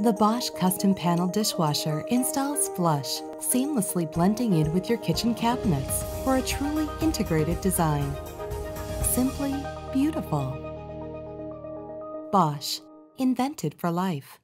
The Bosch custom panel dishwasher installs flush, seamlessly blending in with your kitchen cabinets for a truly integrated design. Simply beautiful. Bosch, invented for life.